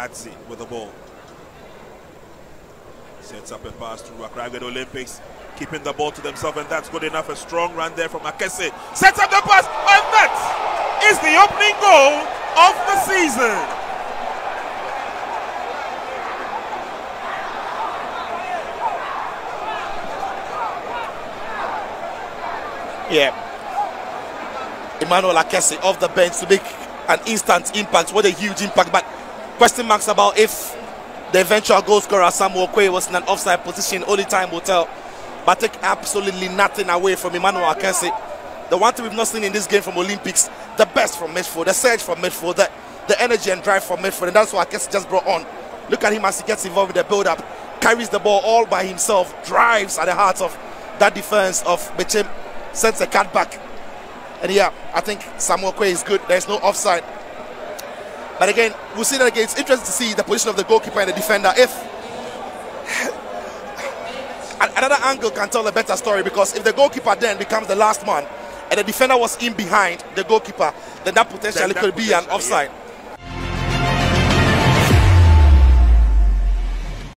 Dadzi with the ball. Sets up a pass to Accra Olympics, keeping the ball to themselves, and that's good enough. A strong run there from Akese. Sets up the pass, and that is the opening goal of the season. Yeah. Emmanuel Akese off the bench to make an instant impact. What a huge impact. But question marks about if the eventual goal scorer Samuel Quaye was in an offside position. Only time will tell. But take absolutely nothing away from Emmanuel Akese. The one thing we've not seen in this game from Olympics, the best from midfield, the surge from midfield, the, the energy and drive from midfield. And that's what Akese just brought on. Look at him as he gets involved with the build-up. Carries the ball all by himself. Drives at the heart of that defense of Bechem sends a cut back. And yeah, I think Samuel Quaye is good. There's no offside. But again, we'll see that again. It's interesting to see the position of the goalkeeper and the defender. If another angle can tell a better story because if the goalkeeper then becomes the last man and the defender was in behind the goalkeeper, then that potentially then that could potential, be an offside. Yeah.